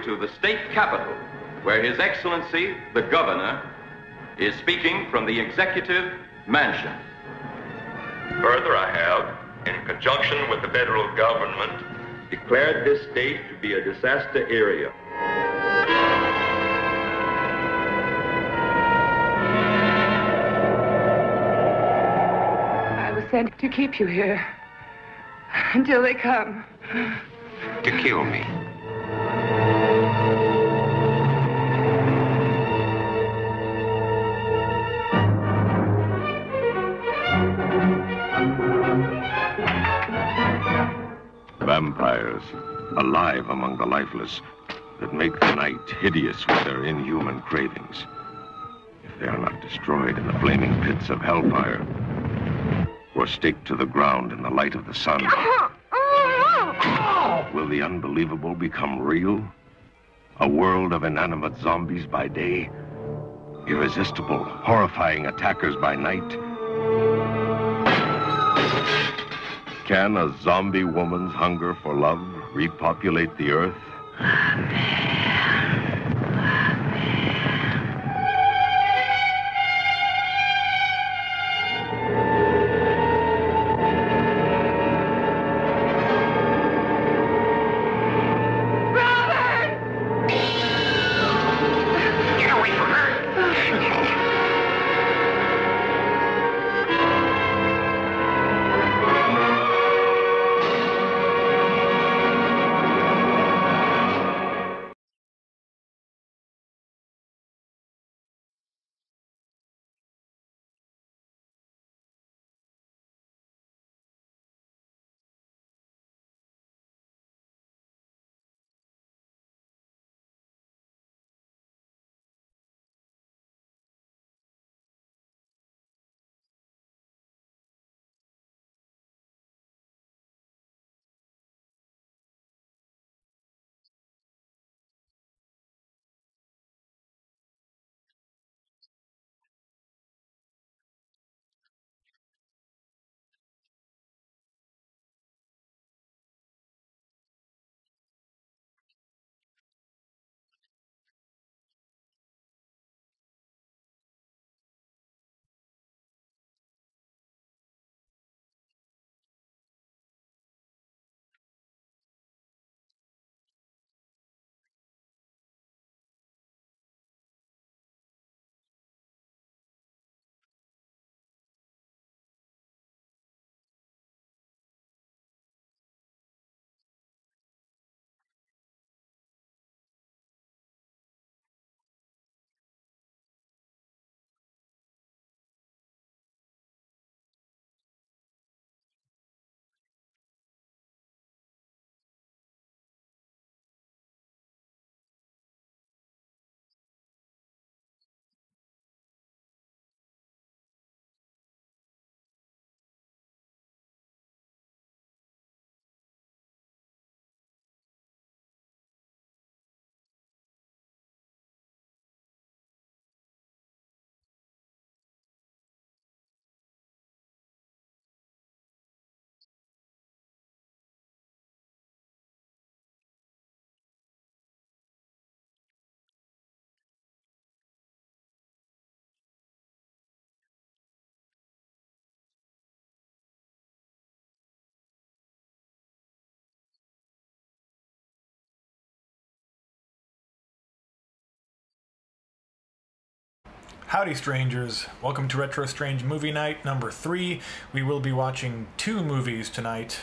switch you to the state capitol, where His Excellency, the Governor, is speaking from the Executive Mansion. Further, I have, in conjunction with the federal government, declared this state to be a disaster area. I was sent to keep you here until they come. To kill me. Alive among the lifeless, that make the night hideous with their inhuman cravings. If they are not destroyed in the flaming pits of hellfire, or staked to the ground in the light of the sun, will the unbelievable become real? A world of inanimate zombies by day, irresistible, horrifying attackers by night. Can a zombie woman's hunger for love repopulate the earth? Oh, Howdy, strangers. Welcome to RetroStrange Movie Night number three. We will be watching two movies tonight.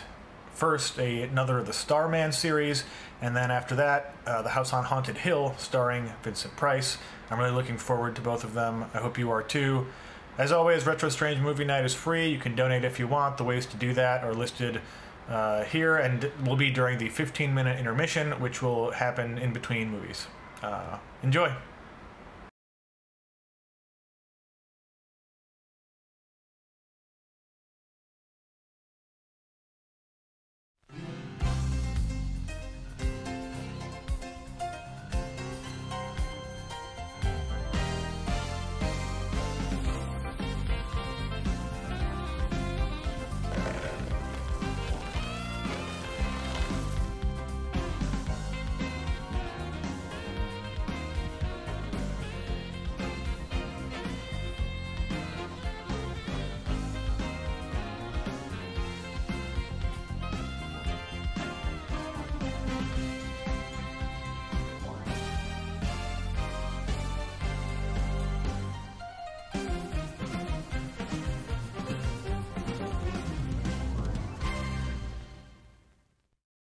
First, a, another of the Starman series, and then after that, uh, The House on Haunted Hill, starring Vincent Price. I'm really looking forward to both of them. I hope you are too. As always, RetroStrange Movie Night is free. You can donate if you want. The ways to do that are listed uh, here and will be during the 15 minute intermission, which will happen in between movies. Uh, enjoy!